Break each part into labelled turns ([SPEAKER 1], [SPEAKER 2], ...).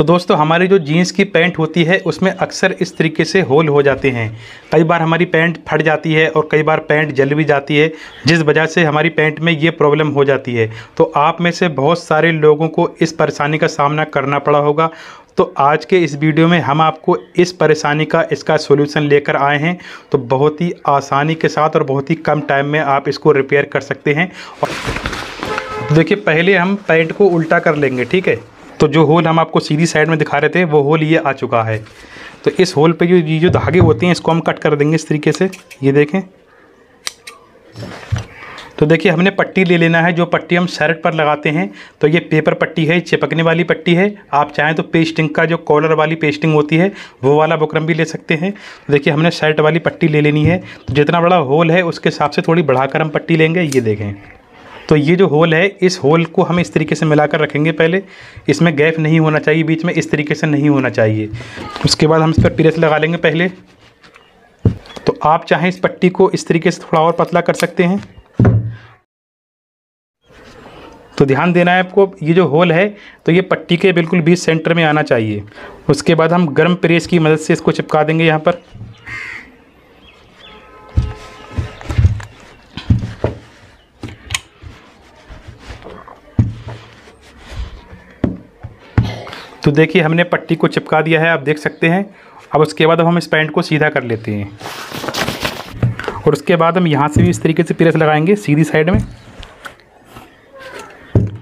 [SPEAKER 1] तो दोस्तों, हमारी जो जीन्स की पैंट होती है, उसमें अक्सर इस तरीके से होल हो जाते हैं। कई बार हमारी पैंट फट जाती है और कई बार पैंट जल भी जाती है, जिस वजह से हमारी पैंट में ये प्रॉब्लम हो जाती है। तो आप में से बहुत सारे लोगों को इस परेशानी का सामना करना पड़ा होगा। तो आज के इस वीडियो में हम आपको इस परेशानी का, इसका सोल्यूशन लेकर आए हैं। तो बहुत ही आसानी के साथ और बहुत ही कम टाइम में आप इसको रिपेयर कर सकते हैं। और देखिए, पहले हम पैंट को उल्टा कर लेंगे, ठीक है? तो जो होल हम आपको सीधी साइड में दिखा रहे थे, वो होल ये आ चुका है। तो इस होल पे जो ये जो धागे होते हैं, इसको हम कट कर देंगे इस तरीके से। ये देखें। तो देखिए, हमने पट्टी ले लेना है, जो पट्टी हम शर्ट पर लगाते हैं। तो ये पेपर पट्टी है चिपकने वाली पट्टी है। आप चाहें तो पेस्टिंग का जो कॉलर वाली पेस्टिंग होती है, वो वाला बुकरम भी ले सकते हैं। तो देखिए, हमने शर्ट वाली पट्टी ले लेनी है। तो जितना बड़ा होल है, उसके हिसाब से थोड़ी बढ़ाकर हम पट्टी लेंगे। ये देखें। तो ये जो होल है, इस होल को हम इस तरीके से मिलाकर रखेंगे पहले। इसमें गैप नहीं होना चाहिए, बीच में इस तरीके से नहीं होना चाहिए। उसके बाद हम इस पर प्रेस लगा लेंगे पहले। तो आप चाहें इस पट्टी को इस तरीके से थोड़ा और पतला कर सकते हैं। तो ध्यान देना है आपको, ये जो होल है तो ये पट्टी के बिल्कुल बीच सेंटर में आना चाहिए। उसके बाद हम गर्म प्रेस की मदद से इसको चिपका देंगे यहाँ पर। तो देखिए, हमने पट्टी को चिपका दिया है, आप देख सकते हैं। अब उसके बाद अब हम इस पैंट को सीधा कर लेते हैं। और उसके बाद हम यहाँ से भी इस तरीके से प्रेस लगाएँगे, सीधी साइड में।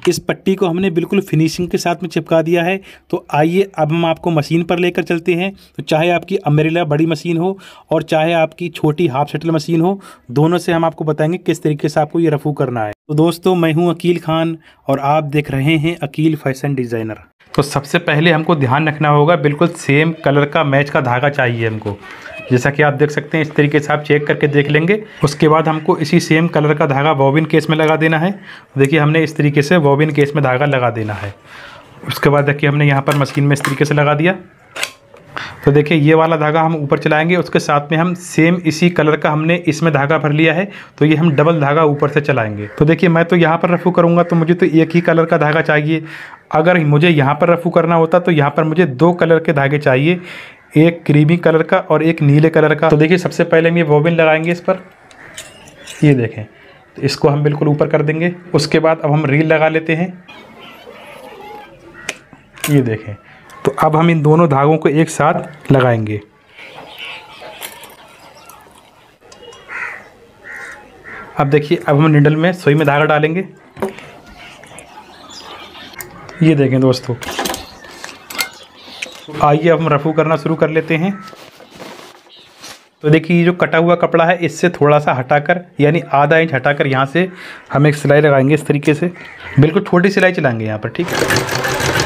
[SPEAKER 1] इस पट्टी को हमने बिल्कुल फिनिशिंग के साथ में चिपका दिया है। तो आइए, अब हम आपको मशीन पर लेकर चलते हैं। तो चाहे आपकी अम्ब्रेला बड़ी मशीन हो और चाहे आपकी छोटी हाफ़ शटल मशीन हो, दोनों से हम आपको बताएँगे किस तरीके से आपको ये रफू करना है। तो दोस्तों, मैं हूँ अकील खान और आप देख रहे हैं अकील फ़ैशन डिज़ाइनर। तो सबसे पहले हमको ध्यान रखना होगा, बिल्कुल सेम कलर का मैच का धागा चाहिए हमको। जैसा कि आप देख सकते हैं, इस तरीके से आप चेक करके देख लेंगे। उसके बाद हमको इसी सेम कलर का धागा वॉबिन केस में लगा देना है। देखिए, हमने इस तरीके से वॉबिन केस में धागा लगा देना है। उसके बाद देखिए, हमने यहाँ पर मशीन में इस तरीके से लगा दिया। तो देखिए, ये वाला धागा हम ऊपर चलाएँगे, उसके साथ में हम सेम इसी कलर का हमने इसमें धागा भर लिया है तो ये हम डबल धागा ऊपर से चलाएँगे। तो देखिए, मैं तो यहाँ पर रफू करूँगा तो मुझे तो एक ही कलर का धागा चाहिए। अगर मुझे यहाँ पर रफू करना होता तो यहाँ पर मुझे दो कलर के धागे चाहिए, एक क्रीमी कलर का और एक नीले कलर का। तो देखिए, सबसे पहले हम ये वोबिन लगाएँगे इस पर। ये देखें तो इसको हम बिल्कुल ऊपर कर देंगे। उसके बाद अब हम रील लगा लेते हैं। ये देखें तो अब हम इन दोनों धागों को एक साथ लगाएँगे। अब देखिए, अब हम निडल में सुई में धागा डालेंगे। ये देखें दोस्तों। आइए, अब हम रफू करना शुरू कर लेते हैं। तो देखिए, ये जो कटा हुआ कपड़ा है, इससे थोड़ा सा हटाकर, यानी आधा इंच हटाकर यहाँ से हम एक सिलाई लगाएँगे इस तरीके से। बिल्कुल छोटी सिलाई चलाएँगे यहाँ पर, ठीक है?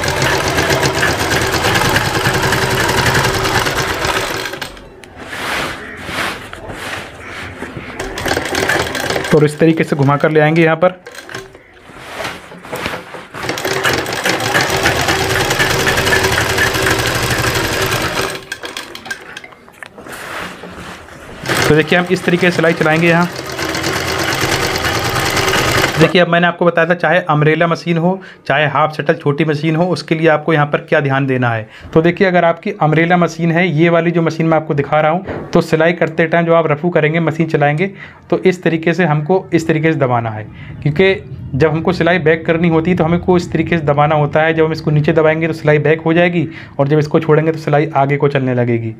[SPEAKER 1] और इस तरीके से घुमा कर ले आएँगे यहाँ पर। तो देखिए हम इस तरीके से सिलाई चलाएँगे यहाँ। देखिए, अब मैंने आपको बताया था, चाहे अमरेला मशीन हो, चाहे हाफ़ शटल छोटी मशीन हो, उसके लिए आपको यहाँ पर क्या ध्यान देना है? तो देखिए, अगर आपकी अमरेला मशीन है, ये वाली जो मशीन मैं आपको दिखा रहा हूँ तो सिलाई करते टाइम जो आप रफू करेंगे मशीन चलाएँगे तो इस तरीके से हमको इस तरीके से दबाना है। क्योंकि जब हमको सिलाई बैक करनी होती है तो हमें को इस तरीके से दबाना होता है। जब हम इसको नीचे दबाएँगे तो सिलाई बैक हो जाएगी, और जब इसको छोड़ेंगे तो सिलाई आगे को चलने लगेगी।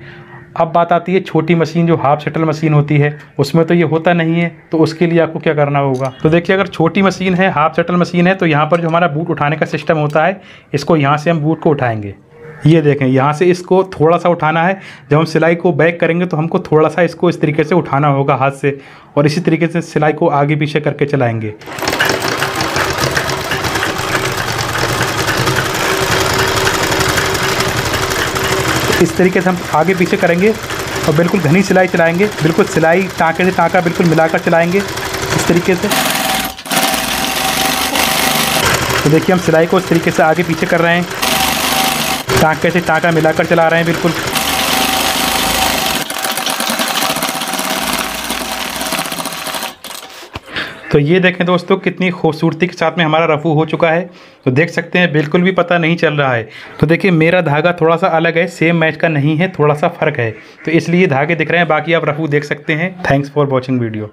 [SPEAKER 1] अब बात आती है छोटी मशीन जो हाफ़ शटल मशीन होती है, उसमें तो ये होता नहीं है तो उसके लिए आपको क्या करना होगा? तो देखिए, अगर छोटी मशीन है हाफ़ शटल मशीन है तो यहाँ पर जो हमारा बूट उठाने का सिस्टम होता है, इसको यहाँ से हम बूट को उठाएँगे। ये देखें, यहाँ से इसको थोड़ा सा उठाना है। जब हम सिलाई को बैक करेंगे तो हमको थोड़ा सा इसको इस तरीके से उठाना होगा हाथ से, और इसी तरीके से सिलाई को आगे पीछे करके चलाएँगे। इस तरीके से हम आगे पीछे करेंगे और बिल्कुल घनी सिलाई चलाएँगे, बिल्कुल सिलाई टाँके से टाँका बिल्कुल मिलाकर चलाएँगे इस तरीके से। तो देखिए, हम सिलाई को इस तरीके से आगे पीछे कर रहे हैं। टाँके से टाँका मिलाकर चला रहे हैं बिल्कुल। तो ये देखें दोस्तों, कितनी खूबसूरती के साथ में हमारा रफू हो चुका है। तो देख सकते हैं, बिल्कुल भी पता नहीं चल रहा है। तो देखिए, मेरा धागा थोड़ा सा अलग है सेम मैच का नहीं है थोड़ा सा फ़र्क है। तो इसलिए धागे दिख रहे हैं, बाकी आप रफू देख सकते हैं। Thanks for watching video